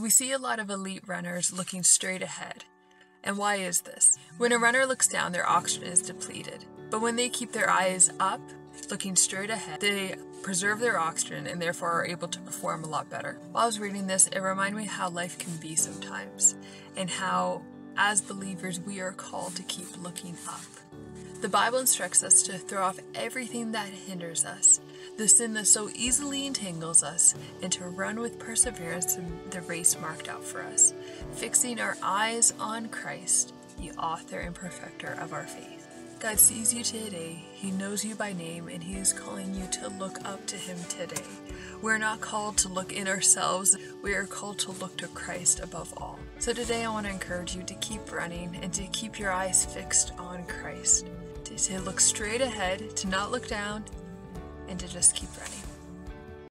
We see a lot of elite runners looking straight ahead. And why is this? When a runner looks down, their oxygen is depleted. But when they keep their eyes up, looking straight ahead, they preserve their oxygen and therefore are able to perform a lot better. While I was reading this, it reminded me how life can be sometimes and how, as believers, we are called to keep looking up. The Bible instructs us to throw off everything that hinders us, the sin that so easily entangles us, and to run with perseverance in the race marked out for us, fixing our eyes on Christ, the author and perfecter of our faith. God sees you today, He knows you by name, and He is calling you to look up to Him today. We're not called to look in ourselves, we are called to look to Christ above all. So today I want to encourage you to keep running and to keep your eyes fixed on Christ to look straight ahead, to not look down, and to just keep running.